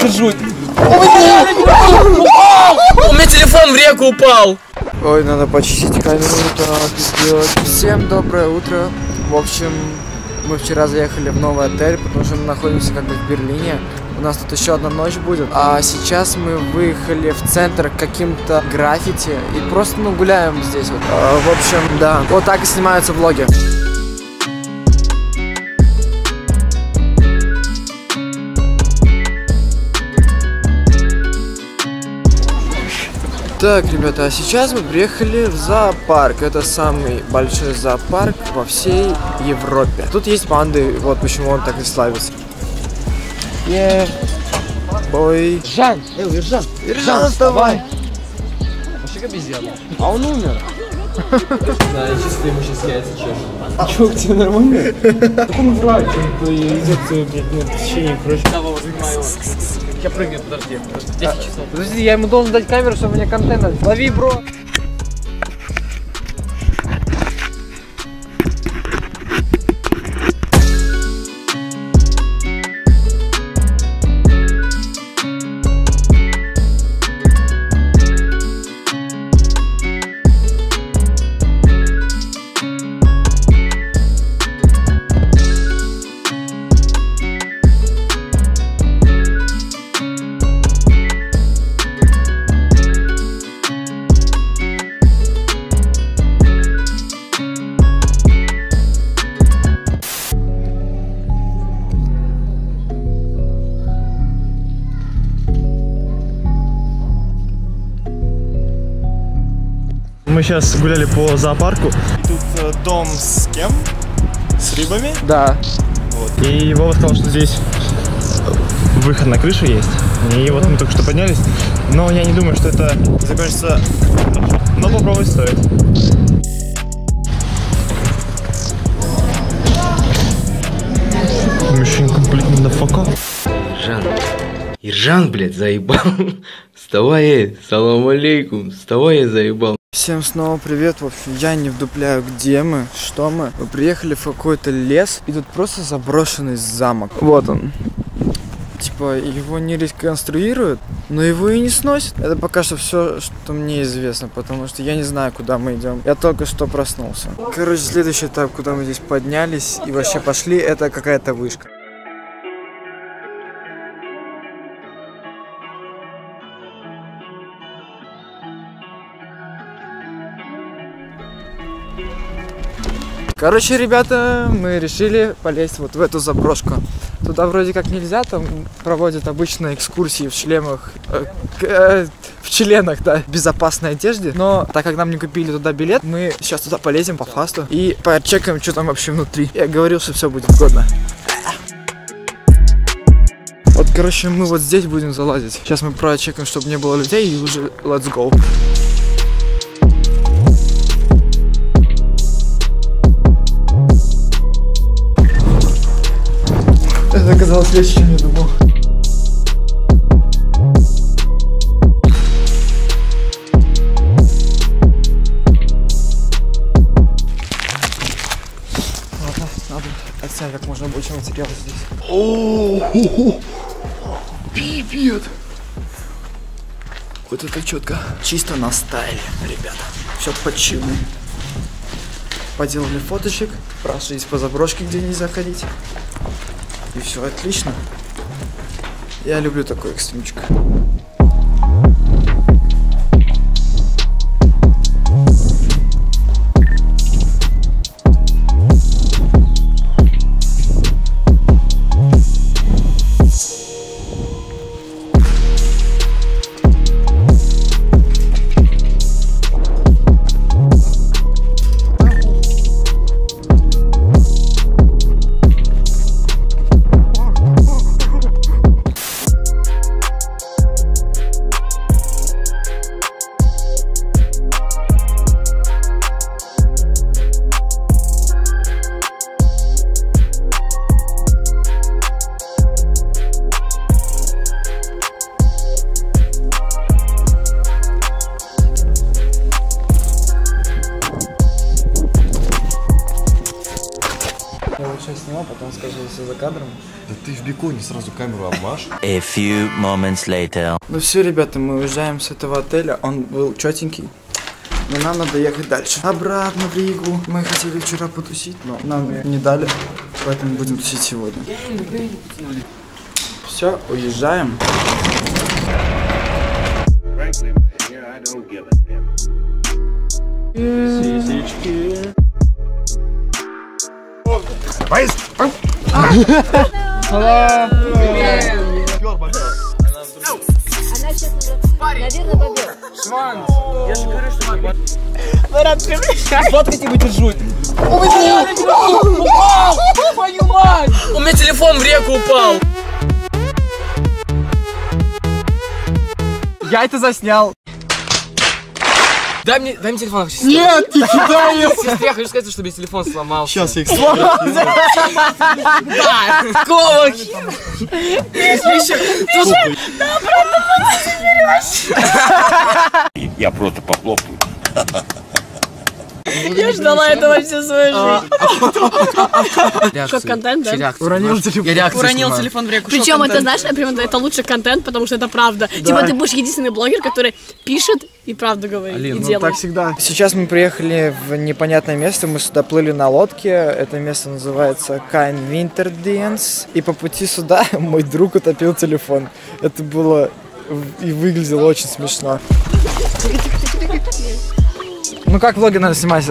держу. У меня телефон в реку упал. Ой, надо почистить камеру. Так, сделать. Всем доброе утро. В общем, мы вчера заехали в новый отель, потому что мы находимся как бы в Берлине. У нас тут еще одна ночь будет. А сейчас мы выехали в центр к каким-то граффити и просто ну гуляем здесь вот. А, в общем, да. Вот так и снимаются влоги. Так, ребята, а сейчас мы приехали в зоопарк. Это самый большой зоопарк во всей Европе. Тут есть панды, вот почему он так и славится. Yeah. Бой. Жан, эй, Жан, Жан, вставай. Вообще обезьяна. А он умер. Да, я чисто ему сейчас яйца чешу. Чё, тебе нормально? Так он врач, он идет, блядь, на течение, короче. Давай, его. Я прыгаю, подожди, подожди, 10 часов. Подожди, я ему должен дать камеру, чтобы мне контент. Лови, бро. Мы сейчас гуляли по зоопарку. Тут э, дом с кем? С рыбами. Да. И Вова сказал, что здесь выход на крышу есть. И вот мы только что поднялись. Но я не думаю, что это закончится. Но попробовать стоит. Mission complete motherfucker. Иржан. Иржан, блядь, заебал. Вставай, эй, салам алейкум. Вставай, я заебал. Всем снова привет. В общем, я не вдупляю, где мы, что мы. Мы приехали в какой-то лес, и тут просто заброшенный замок. Вот он. Типа, его не реконструируют, но его и не сносят. Это пока что все, что мне известно, потому что я не знаю, куда мы идем. Я только что проснулся. Короче, следующий этап, куда мы здесь поднялись и вообще пошли, это какая-то вышка. Короче, ребята, мы решили полезть вот в эту заброшку. Туда вроде как нельзя, там проводят обычно экскурсии в шлемах, э, э, в членах, да, в безопасной одежде. Но так как нам не купили туда билет, мы сейчас туда полезем по фасту и почекаем, что там вообще внутри. Я говорил, что все будет годно. Вот, короче, мы вот здесь будем залазить. Сейчас мы прочекаем, чтобы не было людей, и уже let's go. Оказалось легче, чем я думал. Ладно, надо отснять как можно больше материала здесь. Пипец! Вот это четко. Чисто на стайле, ребята. Все по чину. Поделали фоточек, прошлись по заброшке, где нельзя ходить. И все отлично. Я люблю такой экстримчик. А потом скажу все за кадром. Да ты в беконе сразу камеру обмажь. A few moments later. Ну все, ребята, мы уезжаем с этого отеля. Он был четенький. Но нам надо ехать дальше. Обратно в Ригу. Мы хотели вчера потусить, но нам не дали. Поэтому будем тусить сегодня. Все, уезжаем. Frankly, my dear, I don't give a damn. Она сейчас уже, наверное, побег. Сфоткайте, выдержу. Твою мать! У меня телефон в реку упал. Я это заснял. Дай мне, дай мне телефон. Нет, не кидай Сестре, я хочу сказать, что без телефон сломался. Сейчас я их Ковак! Я просто похлопаю. Я ждала этого всю свою жизнь. Шок-контент, да? Уронил телефон. Уронил телефон в реку. Причем это, знаешь, например, это лучший контент, потому что это правда. Типа ты будешь единственный блогер, который пишет и правду говорит, и Ну, делает. так всегда. Сейчас мы приехали в непонятное место. Мы сюда плыли на лодке. Это место называется Кайн Винтерденс. И по пути сюда мой друг утопил телефон. Это было и выглядело очень смешно. Ну как влоги надо снимать?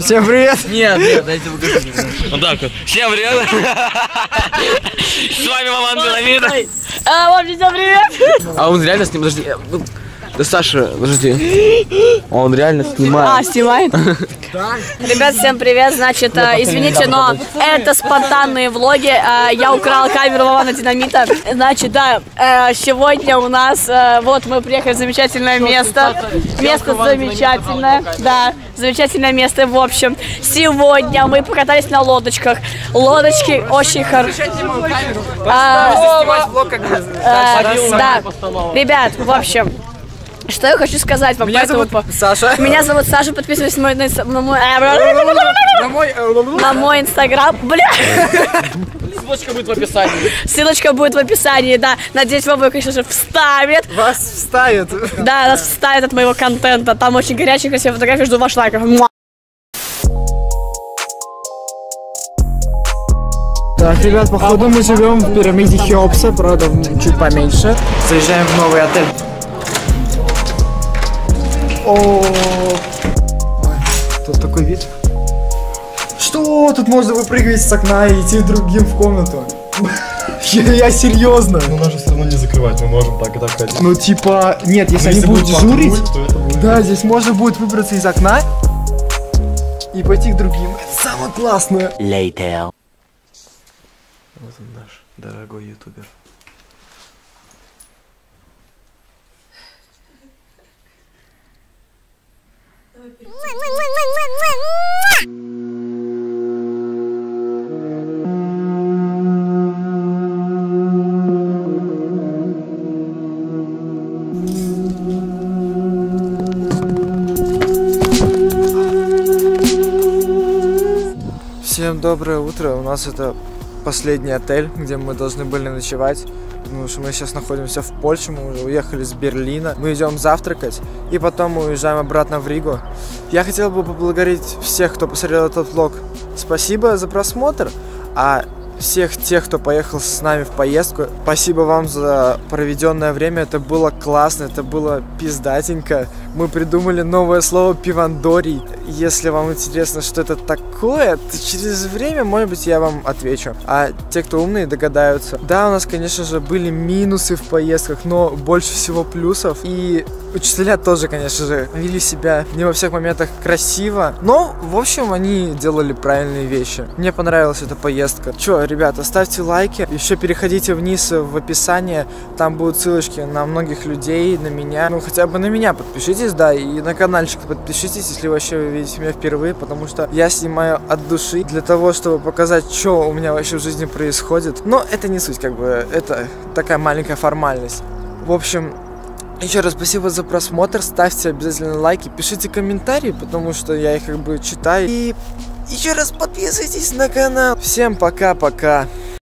Всем привет! Нет, нет, дайте покажу. Вот так вот. Всем привет! С вами Маман Беловида. Ой, а, вам всем привет! А он реально снимает, подожди. Ну, Да Саша, подожди. Он реально А, снимает. снимает? Ребят, всем привет. Значит, э, извините, но это спонтанные влоги. Э, Я украла камеру Вована Динамита. Значит, да, э, сегодня у нас, вот мы приехали в замечательное место. Место замечательное, да, замечательное место, в общем. Сегодня мы покатались на лодочках. Лодочки очень хорошие. Да, ребят, в общем, что я хочу сказать вам по этому по- Саша. Меня зовут Саша, подписывайтесь на мой, на, на мой, На мой... на мой инстаграм. Бля, Ссылочка будет в описании. ссылочка будет в описании, да. Надеюсь, Вова, конечно же, вставит. Вас вставит. Да, нас вставит от моего контента. Там очень горячие, красивые фотографии, жду ваших лайков. Так, ребят, походу мы живем в пирамиде Хеопса, правда, чуть поменьше. Заезжаем в новый отель. О, Ой, тут такой вид. Что? Тут можно выпрыгивать с окна и идти другим в комнату. Я, серьезно. Но нас же все равно не закрывать, мы можем так и так ходить. Ну типа, нет, если они будут будет дежурить, патруль, то это будет- да, здесь можно будет выбраться из окна и пойти к другим. Это самое классное. Later. Вот он наш дорогой ютубер. Всем доброе утро. У нас это последний отель, где мы должны были ночевать. Потому что мы сейчас находимся в Польше, мы уже уехали с Берлина. Мы идем завтракать, и потом мы уезжаем обратно в Ригу. Я хотел бы поблагодарить всех, кто посмотрел этот влог. Спасибо за просмотр. А всех тех, кто поехал с нами в поездку, спасибо вам за проведенное время. Это было классно, это было пиздатенько. Мы придумали новое слово пивандорий. Если вам интересно, что это такое, то через время, может быть, я вам отвечу. А те, кто умные, догадаются. Да, у нас, конечно же, были минусы в поездках, но больше всего плюсов. И учителя тоже, конечно же, вели себя не во всех моментах красиво. Но, в общем, они делали правильные вещи. Мне понравилась эта поездка. Че, ребята, ставьте лайки. Еще переходите вниз в описание. Там будут ссылочки на многих людей, на меня. Ну, хотя бы на меня подпишитесь, да, и на каналчик подпишитесь, если вообще вы видите меня впервые, потому что я снимаю от души для того, чтобы показать, что у меня вообще в жизни происходит. Но это не суть, как бы, это такая маленькая формальность. В общем, еще раз спасибо за просмотр, ставьте обязательно лайки, пишите комментарии, потому что я их как бы читаю. И Еще раз подписывайтесь на канал. Всем пока-пока.